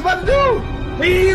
anybody do? He